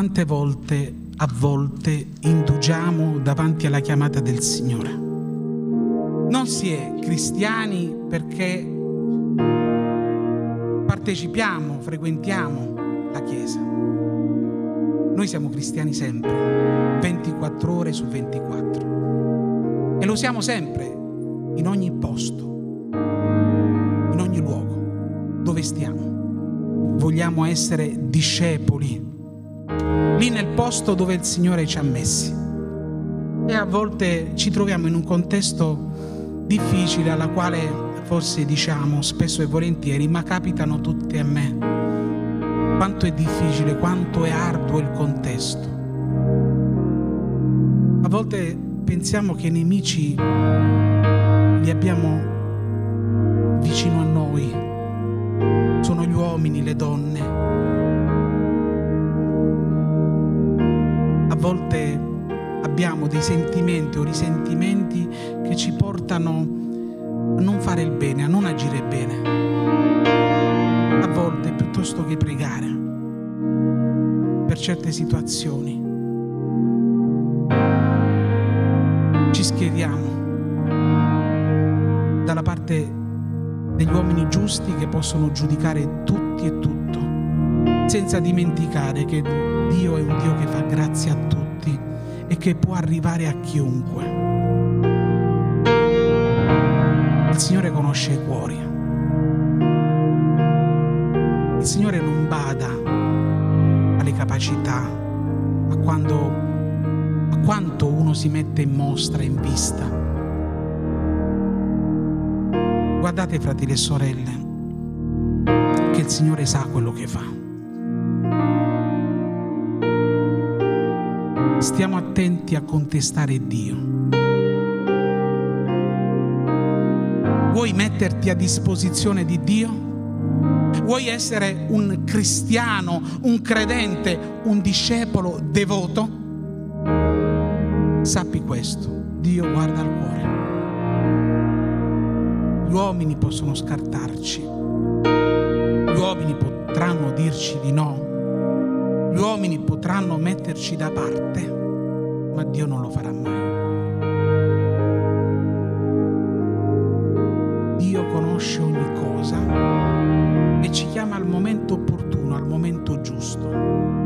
quante volte, a volte, indugiamo davanti alla chiamata del Signore. Non si è cristiani perché partecipiamo, frequentiamo la Chiesa. Noi siamo cristiani sempre, 24 ore su 24. E lo siamo sempre, in ogni posto, in ogni luogo, dove stiamo. Vogliamo essere discepoli, lì nel posto dove il Signore ci ha messi. E a volte ci troviamo in un contesto difficile alla quale forse diciamo spesso e volentieri, ma capitano tutte a me quanto è difficile, quanto è arduo il contesto. A volte pensiamo che i nemici li abbiamo vicino a noi, sono gli uomini, le donne. Volte abbiamo dei sentimenti o risentimenti che ci portano a non fare il bene, a non agire bene. A volte piuttosto che pregare per certe situazioni. Ci schieriamo dalla parte degli uomini giusti che possono giudicare tutti e tutto, senza dimenticare che Dio è un Dio che fa grazia a tutti e che può arrivare a chiunque. Il Signore conosce i cuori. Il Signore non bada alle capacità, a, quando, a quanto uno si mette in mostra, in vista. Guardate fratelli e sorelle, che il Signore sa quello che fa. Stiamo attenti a contestare Dio. Vuoi metterti a disposizione di Dio? Vuoi essere un cristiano, un credente, un discepolo devoto? Sappi questo, Dio guarda al cuore. Gli uomini possono scartarci, gli uomini potranno dirci di no, uomini potranno metterci da parte, ma Dio non lo farà mai. Dio conosce ogni cosa e ci chiama al momento opportuno, al momento giusto.